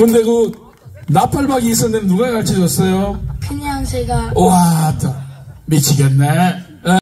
근데 그 나팔박이 있었는데 누가 가르쳐줬어요? 그냥 제가. 와, 미치겠네.